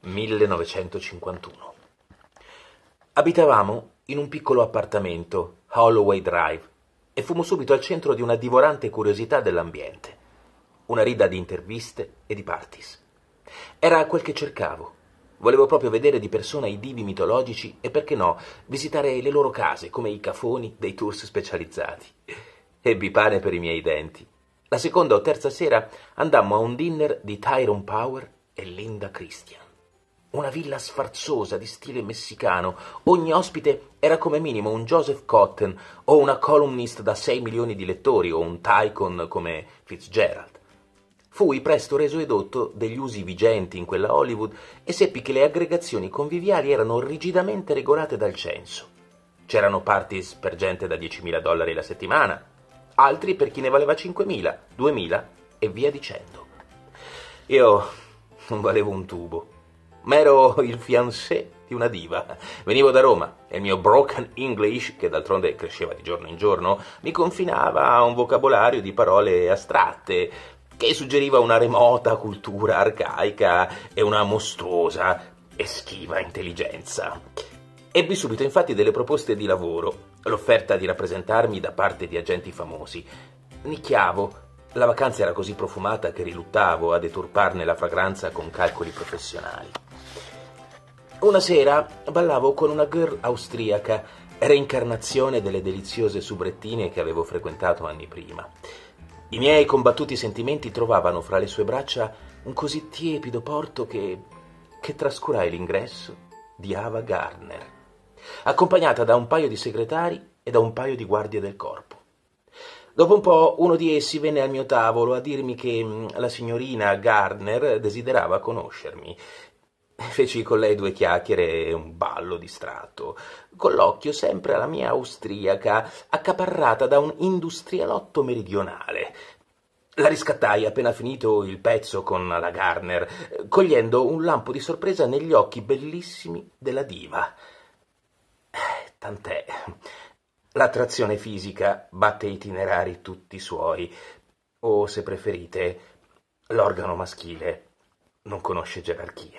1951. Abitavamo in un piccolo appartamento, Holloway Drive, e fummo subito al centro di una divorante curiosità dell'ambiente, una rida di interviste e di parties. Era quel che cercavo. Volevo proprio vedere di persona i divi mitologici e, perché no, visitare le loro case come i cafoni dei tours specializzati. Ebbi pane per i miei denti. La seconda o terza sera andammo a un dinner di Tyrone Power e Linda Christian. Una villa sfarzosa di stile messicano. Ogni ospite era come minimo un Joseph Cotton o una columnist da 6 milioni di lettori o un tycoon come Fitzgerald. Fui presto reso edotto degli usi vigenti in quella Hollywood e seppi che le aggregazioni conviviali erano rigidamente regolate dal censo. C'erano parties per gente da 10.000 dollari la settimana, altri per chi ne valeva 5.000, 2.000 e via dicendo. Io non valevo un tubo, ma ero il fiancé di una diva. Venivo da Roma e il mio broken English, che d'altronde cresceva di giorno in giorno, mi confinava a un vocabolario di parole astratte, che suggeriva una remota cultura arcaica e una mostruosa e schiva intelligenza. Ebbi subito infatti delle proposte di lavoro, l'offerta di rappresentarmi da parte di agenti famosi. Nicchiavo. La vacanza era così profumata che riluttavo a deturparne la fragranza con calcoli professionali. Una sera ballavo con una girl austriaca, reincarnazione delle deliziose subrettine che avevo frequentato anni prima. I miei combattuti sentimenti trovavano fra le sue braccia un così tiepido porto che, che trascurai l'ingresso di Ava Garner, accompagnata da un paio di segretari e da un paio di guardie del corpo. Dopo un po' uno di essi venne al mio tavolo a dirmi che mm, la signorina Garner desiderava conoscermi. Feci con lei due chiacchiere e un ballo distratto, con l'occhio sempre alla mia austriaca, accaparrata da un industrialotto meridionale. La riscattai appena finito il pezzo con la Garner, cogliendo un lampo di sorpresa negli occhi bellissimi della diva. Tant'è. L'attrazione fisica batte itinerari tutti suoi, o se preferite, l'organo maschile non conosce gerarchie.